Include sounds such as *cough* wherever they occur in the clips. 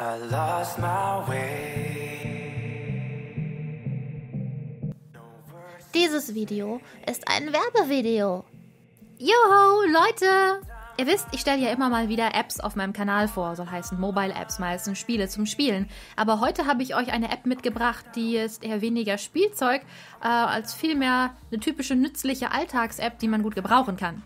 I lost my way. Dieses Video ist ein Werbevideo. Joho, Leute! Ihr wisst, ich stelle ja immer mal wieder Apps auf meinem Kanal vor, soll heißen Mobile Apps, meistens Spiele zum Spielen. Aber heute habe ich euch eine App mitgebracht, die ist eher weniger Spielzeug, äh, als vielmehr eine typische nützliche Alltags-App, die man gut gebrauchen kann.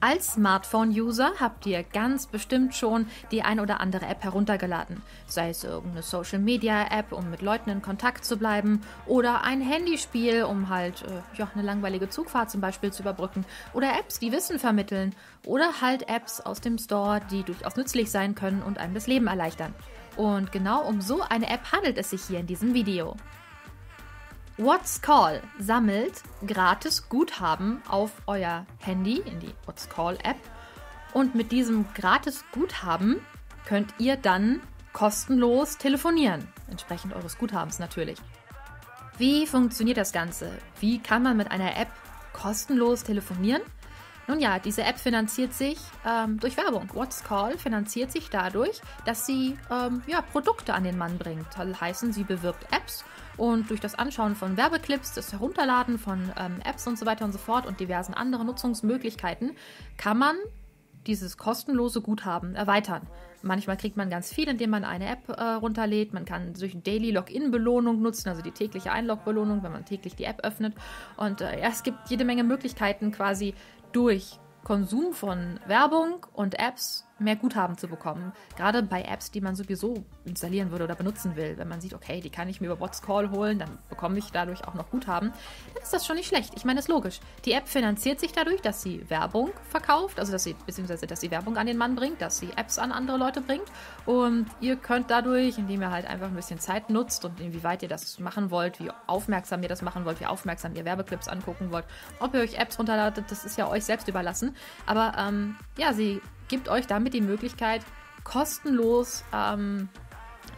Als Smartphone-User habt ihr ganz bestimmt schon die ein oder andere App heruntergeladen. Sei es irgendeine Social-Media-App, um mit Leuten in Kontakt zu bleiben, oder ein Handyspiel, um halt äh, ja, eine langweilige Zugfahrt zum Beispiel zu überbrücken, oder Apps, die Wissen vermitteln, oder halt Apps aus dem Store, die durchaus nützlich sein können und einem das Leben erleichtern. Und genau um so eine App handelt es sich hier in diesem Video. What's Call sammelt gratis Guthaben auf euer Handy in die What's Call App und mit diesem gratis Guthaben könnt ihr dann kostenlos telefonieren, entsprechend eures Guthabens natürlich. Wie funktioniert das Ganze? Wie kann man mit einer App kostenlos telefonieren? Nun ja, diese App finanziert sich ähm, durch Werbung. What's Call finanziert sich dadurch, dass sie ähm, ja, Produkte an den Mann bringt. Das heißen, sie bewirbt Apps und durch das Anschauen von Werbeclips, das Herunterladen von ähm, Apps und so weiter und so fort und diversen anderen Nutzungsmöglichkeiten kann man dieses kostenlose Guthaben erweitern. Manchmal kriegt man ganz viel, indem man eine App äh, runterlädt. Man kann durch Daily Login-Belohnung nutzen, also die tägliche Einlog-Belohnung, wenn man täglich die App öffnet. Und äh, ja, es gibt jede Menge Möglichkeiten, quasi durch Konsum von Werbung und Apps mehr Guthaben zu bekommen. Gerade bei Apps, die man sowieso installieren würde oder benutzen will. Wenn man sieht, okay, die kann ich mir über Bots holen, dann bekomme ich dadurch auch noch Guthaben, dann ist das schon nicht schlecht. Ich meine, das ist logisch. Die App finanziert sich dadurch, dass sie Werbung verkauft, also dass sie, beziehungsweise dass sie Werbung an den Mann bringt, dass sie Apps an andere Leute bringt. Und ihr könnt dadurch, indem ihr halt einfach ein bisschen Zeit nutzt und inwieweit ihr das machen wollt, wie aufmerksam ihr das machen wollt, wie aufmerksam ihr Werbeclips angucken wollt, ob ihr euch Apps runterladet, das ist ja euch selbst überlassen. Aber ähm, ja, sie gibt euch damit die Möglichkeit, kostenlos ähm,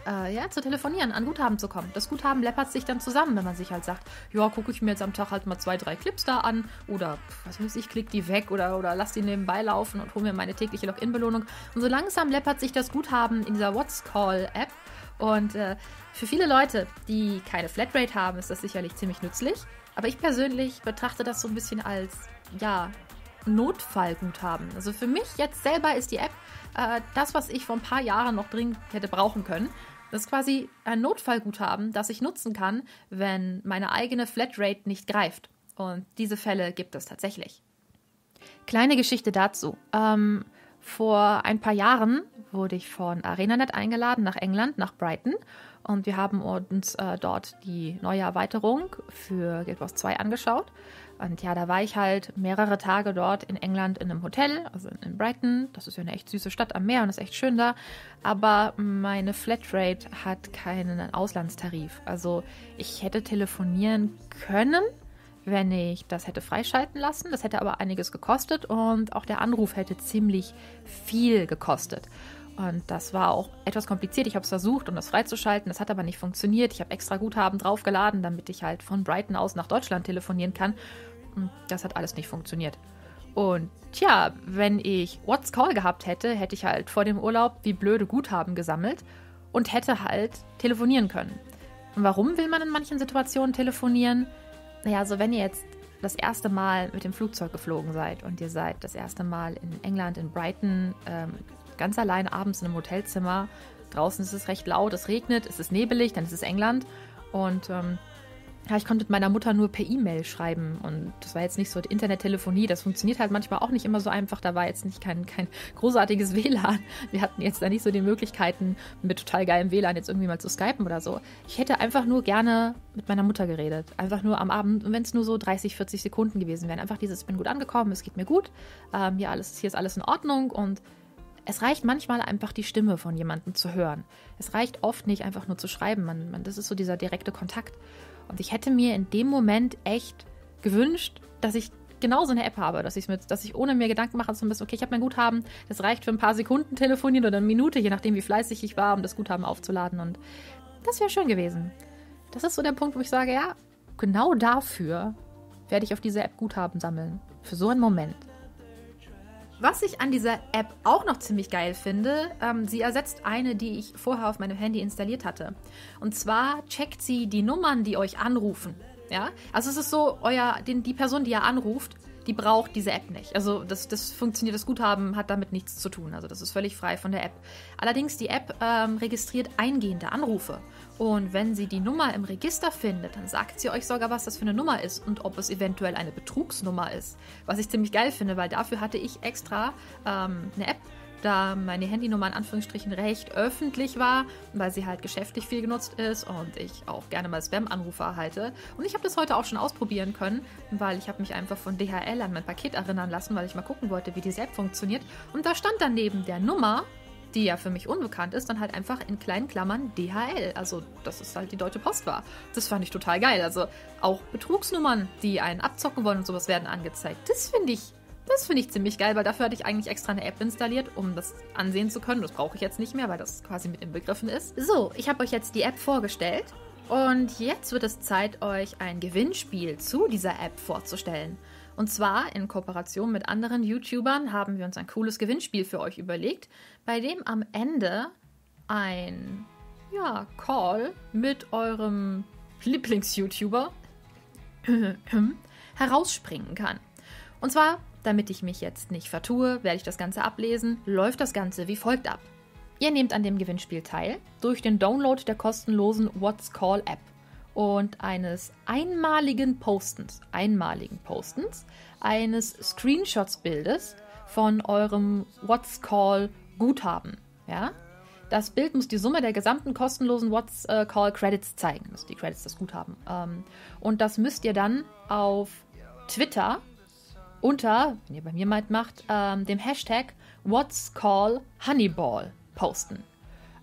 äh, ja, zu telefonieren, an Guthaben zu kommen. Das Guthaben läppert sich dann zusammen, wenn man sich halt sagt, ja, gucke ich mir jetzt am Tag halt mal zwei, drei Clips da an oder was weiß ich, klick die weg oder, oder lass die nebenbei laufen und hole mir meine tägliche Login-Belohnung. Und so langsam läppert sich das Guthaben in dieser What's Call-App. Und äh, für viele Leute, die keine Flatrate haben, ist das sicherlich ziemlich nützlich. Aber ich persönlich betrachte das so ein bisschen als, ja, Notfallguthaben. Also für mich jetzt selber ist die App äh, das, was ich vor ein paar Jahren noch dringend hätte brauchen können. Das ist quasi ein Notfallguthaben, das ich nutzen kann, wenn meine eigene Flatrate nicht greift. Und diese Fälle gibt es tatsächlich. Kleine Geschichte dazu. Ähm, vor ein paar Jahren wurde ich von ArenaNet eingeladen nach England, nach Brighton. Und wir haben uns äh, dort die neue Erweiterung für Guild Wars 2 angeschaut. Und ja, da war ich halt mehrere Tage dort in England in einem Hotel, also in Brighton. Das ist ja eine echt süße Stadt am Meer und ist echt schön da. Aber meine Flatrate hat keinen Auslandstarif. Also ich hätte telefonieren können, wenn ich das hätte freischalten lassen. Das hätte aber einiges gekostet und auch der Anruf hätte ziemlich viel gekostet. Und das war auch etwas kompliziert. Ich habe es versucht, um das freizuschalten. Das hat aber nicht funktioniert. Ich habe extra Guthaben draufgeladen, damit ich halt von Brighton aus nach Deutschland telefonieren kann. Das hat alles nicht funktioniert. Und tja, wenn ich What's Call gehabt hätte, hätte ich halt vor dem Urlaub wie blöde Guthaben gesammelt und hätte halt telefonieren können. Und warum will man in manchen Situationen telefonieren? Naja, also wenn ihr jetzt das erste Mal mit dem Flugzeug geflogen seid und ihr seid das erste Mal in England, in Brighton, ähm, ganz allein abends in einem Hotelzimmer. Draußen ist es recht laut, es regnet, es ist nebelig, dann ist es England. Und ähm, ja, ich konnte mit meiner Mutter nur per E-Mail schreiben und das war jetzt nicht so Internettelefonie, das funktioniert halt manchmal auch nicht immer so einfach. Da war jetzt nicht kein, kein großartiges *laughs* WLAN. Wir hatten jetzt da nicht so die Möglichkeiten, mit total geilem WLAN jetzt irgendwie mal zu skypen oder so. Ich hätte einfach nur gerne mit meiner Mutter geredet. Einfach nur am Abend, und wenn es nur so 30, 40 Sekunden gewesen wären. Einfach dieses, ich bin gut angekommen, es geht mir gut, ähm, hier, alles, hier ist alles in Ordnung und es reicht manchmal einfach die Stimme von jemandem zu hören. Es reicht oft nicht einfach nur zu schreiben. Man, man, das ist so dieser direkte Kontakt. Und ich hätte mir in dem Moment echt gewünscht, dass ich genau so eine App habe, dass ich mit, dass ich ohne mir Gedanken mache, so ein bisschen, okay, ich habe mein Guthaben, das reicht für ein paar Sekunden telefonieren oder eine Minute, je nachdem, wie fleißig ich war, um das Guthaben aufzuladen. Und das wäre schön gewesen. Das ist so der Punkt, wo ich sage, ja, genau dafür werde ich auf diese App Guthaben sammeln. Für so einen Moment. Was ich an dieser App auch noch ziemlich geil finde, ähm, sie ersetzt eine, die ich vorher auf meinem Handy installiert hatte. Und zwar checkt sie die Nummern, die euch anrufen. Ja, also es ist so, euer, den, die Person, die ihr anruft, die braucht diese App nicht. Also das, das funktioniert, das Guthaben hat damit nichts zu tun. Also das ist völlig frei von der App. Allerdings, die App ähm, registriert eingehende Anrufe. Und wenn sie die Nummer im Register findet, dann sagt sie euch sogar, was das für eine Nummer ist und ob es eventuell eine Betrugsnummer ist. Was ich ziemlich geil finde, weil dafür hatte ich extra ähm, eine App da meine Handynummer in Anführungsstrichen recht öffentlich war, weil sie halt geschäftlich viel genutzt ist und ich auch gerne mal Spam-Anrufe erhalte. Und ich habe das heute auch schon ausprobieren können, weil ich habe mich einfach von DHL an mein Paket erinnern lassen, weil ich mal gucken wollte, wie diese App funktioniert. Und da stand dann neben der Nummer die ja für mich unbekannt ist, dann halt einfach in kleinen Klammern DHL. Also, dass es halt die Deutsche Post war. Das fand ich total geil. Also, auch Betrugsnummern, die einen abzocken wollen und sowas werden angezeigt. Das finde ich das finde ich ziemlich geil, weil dafür hatte ich eigentlich extra eine App installiert, um das ansehen zu können. Das brauche ich jetzt nicht mehr, weil das quasi mit inbegriffen ist. So, ich habe euch jetzt die App vorgestellt. Und jetzt wird es Zeit, euch ein Gewinnspiel zu dieser App vorzustellen. Und zwar in Kooperation mit anderen YouTubern haben wir uns ein cooles Gewinnspiel für euch überlegt, bei dem am Ende ein ja, Call mit eurem Lieblings-YouTuber *laughs* herausspringen kann. Und zwar damit ich mich jetzt nicht vertue, werde ich das Ganze ablesen, läuft das Ganze wie folgt ab. Ihr nehmt an dem Gewinnspiel teil durch den Download der kostenlosen What's Call App und eines einmaligen Postens, einmaligen Postens, eines Screenshots-Bildes von eurem What's Call Guthaben. Ja? Das Bild muss die Summe der gesamten kostenlosen What's Call Credits zeigen, also die Credits das Guthaben. Ähm, und das müsst ihr dann auf Twitter unter, wenn ihr bei mir meint, macht, ähm, dem Hashtag What's Call Honeyball posten.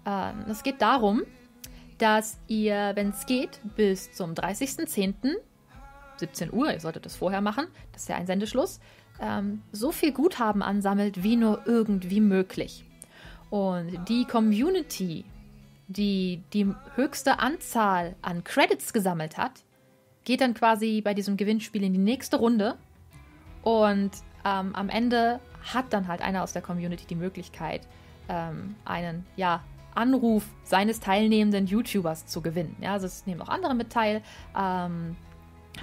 Ähm, es geht darum, dass ihr, wenn es geht, bis zum 30.10. 17 Uhr, ihr solltet das vorher machen, das ist ja ein Sendeschluss, ähm, so viel Guthaben ansammelt, wie nur irgendwie möglich. Und die Community, die die höchste Anzahl an Credits gesammelt hat, geht dann quasi bei diesem Gewinnspiel in die nächste Runde und ähm, am Ende hat dann halt einer aus der Community die Möglichkeit, ähm, einen, ja, Anruf seines teilnehmenden YouTubers zu gewinnen. Ja, also es nehmen auch andere mit teil. Ähm,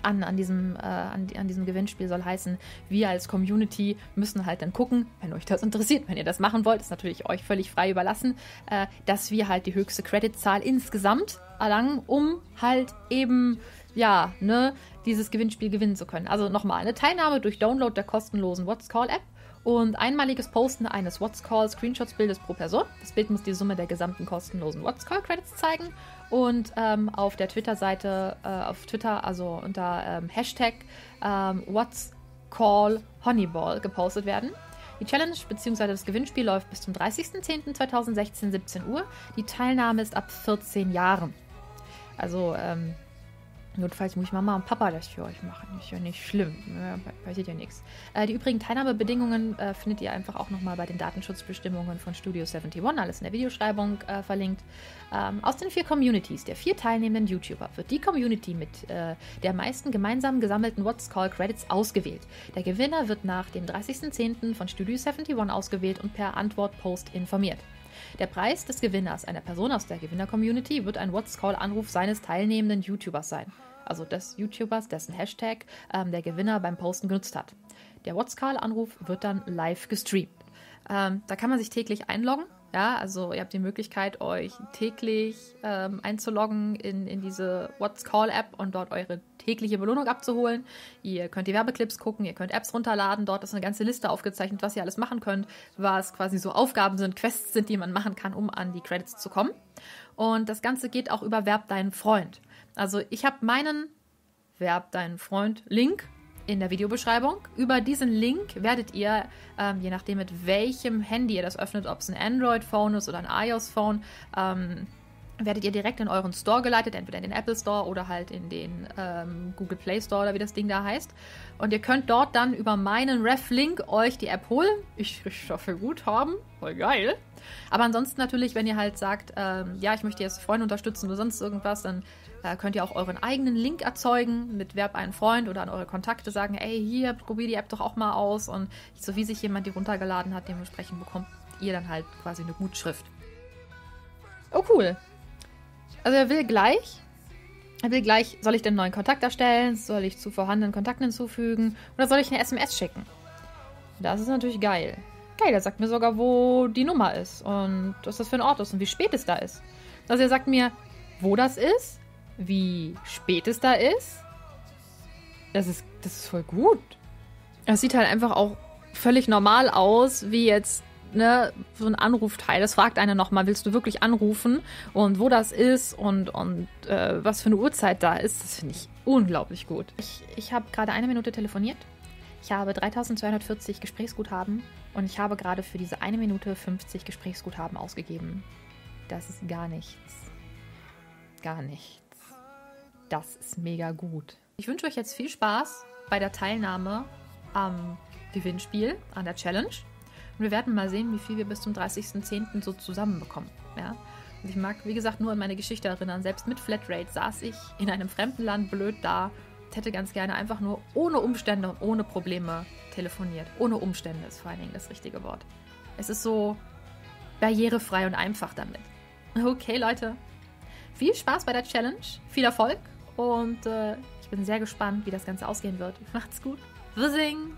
an, an, diesem, äh, an, an, diesem Gewinnspiel soll heißen, wir als Community müssen halt dann gucken, wenn euch das interessiert, wenn ihr das machen wollt, ist natürlich euch völlig frei überlassen, äh, dass wir halt die höchste Creditzahl insgesamt erlangen, um halt eben, ja, ne, dieses Gewinnspiel gewinnen zu können. Also nochmal, eine Teilnahme durch Download der kostenlosen What's Call App und einmaliges Posten eines What's Call Screenshots Bildes pro Person. Das Bild muss die Summe der gesamten kostenlosen What's Call Credits zeigen und ähm, auf der Twitter-Seite, äh, auf Twitter, also unter ähm, Hashtag ähm, What's Call Honeyball gepostet werden. Die Challenge bzw. das Gewinnspiel läuft bis zum 30.10.2016, 17 Uhr. Die Teilnahme ist ab 14 Jahren. Also ähm, Notfalls muss ich Mama und Papa das für euch machen. Ist ja nicht schlimm. Ja, passiert ja nichts. Äh, die übrigen Teilnahmebedingungen äh, findet ihr einfach auch nochmal bei den Datenschutzbestimmungen von Studio 71. Alles in der Videoschreibung äh, verlinkt. Ähm, aus den vier Communities der vier teilnehmenden YouTuber wird die Community mit äh, der meisten gemeinsam gesammelten What's Call Credits ausgewählt. Der Gewinner wird nach dem 30.10. von Studio 71 ausgewählt und per Antwort-Post informiert. Der Preis des Gewinners, einer Person aus der Gewinner-Community, wird ein What's Call-Anruf seines teilnehmenden YouTubers sein. Also des YouTubers, dessen Hashtag ähm, der Gewinner beim Posten genutzt hat. Der What's Call-Anruf wird dann live gestreamt. Ähm, da kann man sich täglich einloggen. Ja, also ihr habt die Möglichkeit, euch täglich ähm, einzuloggen in, in diese What's Call App und dort eure tägliche Belohnung abzuholen. Ihr könnt die Werbeclips gucken, ihr könnt Apps runterladen. Dort ist eine ganze Liste aufgezeichnet, was ihr alles machen könnt, was quasi so Aufgaben sind, Quests sind, die man machen kann, um an die Credits zu kommen. Und das Ganze geht auch über Werb deinen Freund. Also ich habe meinen Werb deinen Freund Link in der Videobeschreibung. Über diesen Link werdet ihr, ähm, je nachdem mit welchem Handy ihr das öffnet, ob es ein Android-Phone ist oder ein iOS-Phone, ähm, werdet ihr direkt in euren Store geleitet, entweder in den Apple Store oder halt in den ähm, Google Play Store oder wie das Ding da heißt. Und ihr könnt dort dann über meinen Ref-Link euch die App holen. Ich kriege dafür Guthaben. Voll geil. Aber ansonsten natürlich, wenn ihr halt sagt, ähm, ja, ich möchte jetzt Freunde unterstützen oder sonst irgendwas, dann äh, könnt ihr auch euren eigenen Link erzeugen mit Werb einen Freund oder an eure Kontakte sagen, ey, hier, probier die App doch auch mal aus. Und so wie sich jemand die runtergeladen hat, dementsprechend bekommt ihr dann halt quasi eine Gutschrift. Oh, cool. Also er will gleich, er will gleich, soll ich den neuen Kontakt erstellen? Soll ich zu vorhandenen Kontakten hinzufügen? Oder soll ich eine SMS schicken? Das ist natürlich geil. Geil, er sagt mir sogar, wo die Nummer ist und was das für ein Ort ist und wie spät es da ist. Also er sagt mir, wo das ist, wie spät es da ist. Das ist, das ist voll gut. Es sieht halt einfach auch völlig normal aus, wie jetzt ne, so ein Anrufteil. Das fragt einer nochmal, willst du wirklich anrufen? Und wo das ist und, und äh, was für eine Uhrzeit da ist, das finde ich unglaublich gut. Ich, ich habe gerade eine Minute telefoniert. Ich habe 3240 Gesprächsguthaben und ich habe gerade für diese eine Minute 50 Gesprächsguthaben ausgegeben. Das ist gar nichts. Gar nichts. Das ist mega gut. Ich wünsche euch jetzt viel Spaß bei der Teilnahme am Gewinnspiel, an der Challenge. Und wir werden mal sehen, wie viel wir bis zum 30.10. so zusammenbekommen. Ja? Und ich mag, wie gesagt, nur an meine Geschichte erinnern. Selbst mit Flatrate saß ich in einem fremden Land blöd da und hätte ganz gerne einfach nur ohne Umstände und ohne Probleme telefoniert. Ohne Umstände ist vor allen Dingen das richtige Wort. Es ist so barrierefrei und einfach damit. Okay, Leute. Viel Spaß bei der Challenge. Viel Erfolg. Und äh, ich bin sehr gespannt, wie das Ganze ausgehen wird. Macht's gut. Wissing!